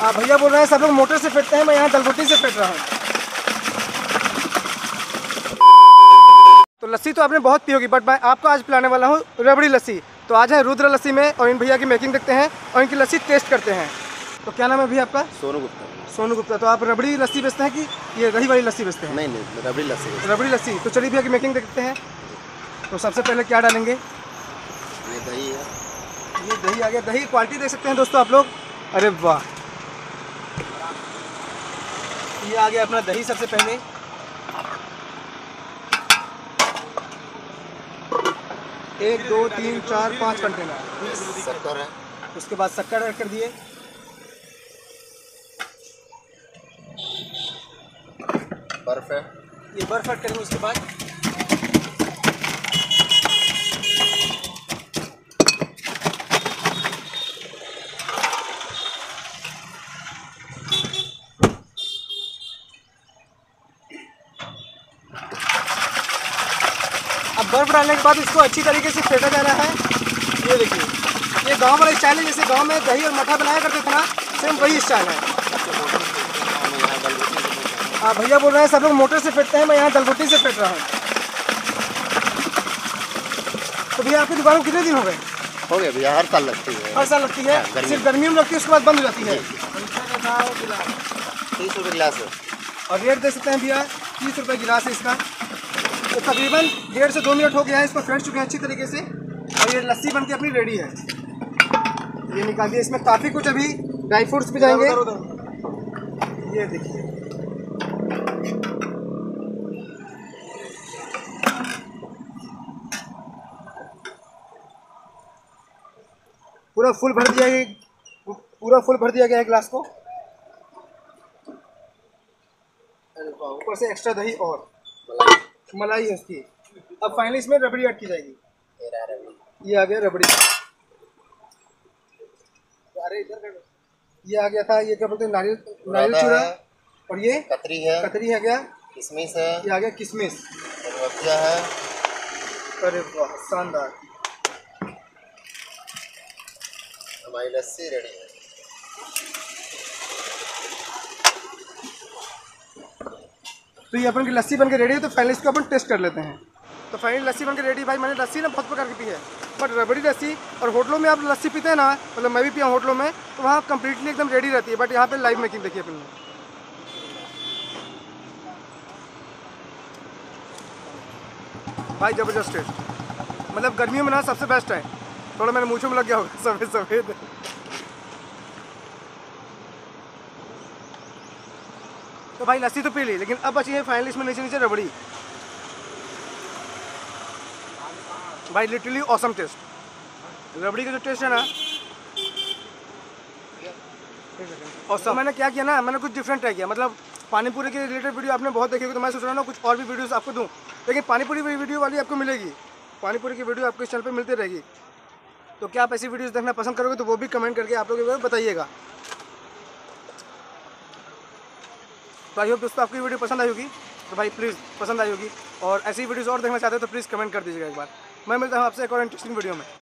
हाँ भैया बोल रहे हैं सब लोग मोटर से फेंटते हैं मैं यहाँ दलगुटी से फेंट रहा हूँ। तो लस्सी तो आपने बहुत पी होगी बट मैं आपको आज पिलाने वाला हूँ रबड़ी लस्सी। तो आज है रुद्र लस्सी में और इन भैया की मेकिंग देखते हैं और इनकी लस्सी टेस्ट करते हैं। तो क्या नाम है भैया आपका? सोनू गुप्ता। सोनू गुप्ता। तो आप रबड़ी लस्सी बेचते हैं कि ये दही वाली लस्सी बेचते हैं? नहीं नहीं रबड़ी लस्सी रबड़ी लस्सी। तो चलिए भैया की मेकिंग देखते हैं। तो सबसे पहले क्या डालेंगे? ये दही है। ये दही आ गया। दही क्वालिटी देख सकते हैं दोस्तों आप लोग। अरे वाह। ये आ गया अपना दही सबसे पहले। एक दो तीन चार पाँच कंटेनर शक्कर है। उसके बाद शक्कर ऐड कर दिए। बर्फ़ है। ये बर्फ़ ऐड करेंगे उसके बाद। बर्फ़ डालने के बाद इसको अच्छी तरीके से फेंटा जाना है। ये देखिए ये गाँव वाला स्टाइल है जैसे गाँव में दही और मठा बनाया करते थे ना सेम वही स्टाइल है। हैं। भैया बोल रहे हैं सब लोग मोटर से फेंटते हैं मैं यहाँ दलगुटी से फेंट रहा हूँ। तो भैया आपकी दुकान कितने दिन हो गए? हो गया भैया हर साल लगती है। हर साल लगती है? हाँ, सिर्फ़ गर्मियों में लगती है उसके बाद बंद हो जाती है? तीस रुपये गिलास। है और रेट दे सकते हैं भैया तीस रुपये गिलास है इसका। तो तकरीबन डेढ़ से दो मिनट हो गया है इसको फेंट चुके हैं अच्छी तरीके से। और ये लस्सी बन के अपनी रेडी है। ये निकाल दिया इसमें काफ़ी कुछ अभी ड्राई फ्रूट्स भी जाएँगे। ये देखिए। पूरा फुल भर दिया है पूरा फुल भर दिया गया है ग्लास को। ऊपर से एक्स्ट्रा दही और। मलाई मलाई है अब फाइनली इसमें रबड़ी ऐड की जाएगी। ये आ गया रबड़ी। अरे इधर ये आ गया था ये क्या बोलते हैं नारियल नारियल है। और ये कतरी है। कतरी है क्या? किशमिश है। ये आ गया किशमिश है। अरे वाह शानदार। हमारी लस्सी रेडी है। तो ये अपन की लस्सी बन के रेडी है तो फाइनली इसको अपन टेस्ट कर लेते हैं। तो फाइनली लस्सी बन के रेडी भाई, मैंने लस्सी ना बहुत प्रकार की पी है। बट रबड़ी लस्सी और होटलों में आप लस्सी पीते हैं ना मतलब मैं भी पिया होटलों में तो वहाँ कंप्लीटली एकदम रेडी रहती है। बट यहाँ पे लाइव मेकिंग देखिए अपन भाई, ज़बरदस्त टेस्ट मतलब गर्मियों में ना सबसे बेस्ट है। थोड़ा मेरे मूँछों में लग गया होगा, सफ़ेद सफ़ेद। तो भाई, लस्सी तो पी ली, लेकिन अब बची है फाइनली इसमें नीचे नीचे रबड़ी। भाई लिटरली ऑसम टेस्ट रबड़ी का जो टेस्ट है ना और सब मैंने क्या किया ना, मैंने कुछ डिफरेंट ट्राई किया। मतलब पानी पूरी के रिलेटेड वीडियो आपने बहुत देखी होगी तो मैं सोच रहा हूँ कुछ और भी वीडियोस आपको दूँ। लेकिन पानी पूरी वीडियो वाली आपको मिलेगी। पानी पूरी की वीडियो आपको चैनल पे मिलती रहेगी। तो क्या आप ऐसी वीडियोस देखना पसंद करोगे तो वो भी कमेंट करके आप लोग बताइएगा। तो आई होप दोस्तों आपकी वीडियो पसंद आई होगी। तो भाई प्लीज़ पसंद आई होगी। और ऐसी वीडियोज़ और देखना चाहते हो तो प्लीज़ कमेंट कर दीजिएगा एक बार। मैं मिलता हूँ आपसे एक और इंटरेस्टिंग वीडियो में।